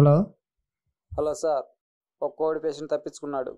Hello hello sir ఒక Covid patient తప్పించుకున్నాడు.